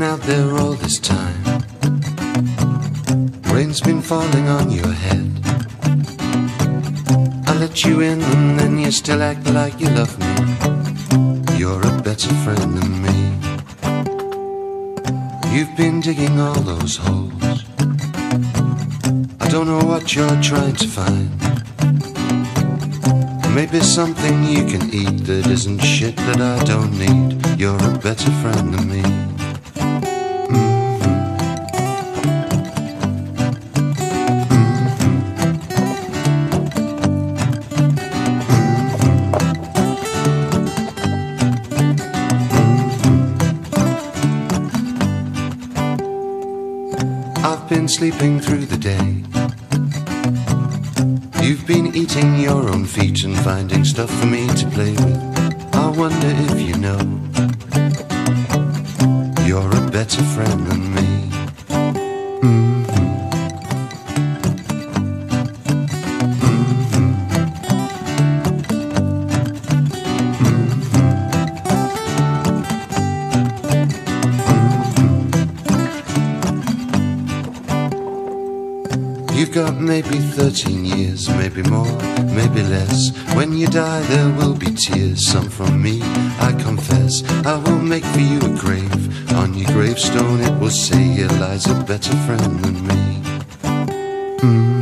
been out there all this time. Rain's been falling on your head. I let you in and then you still act like you love me. You're a better friend than me. You've been digging all those holes. I don't know what you're trying to find. Maybe something you can eat that isn't shit that I don't need. You're a better friend than me. Been sleeping through the day. You've been eating your own feet and finding stuff for me to play with. I wonder if you know you're a better friend than me. You've got maybe 13 years, maybe more, maybe less. When you die, there will be tears, some from me, I confess. I will make for you a grave. On your gravestone, it will say, Here lies a better friend than me. Hmm.